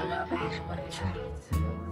i about basketball.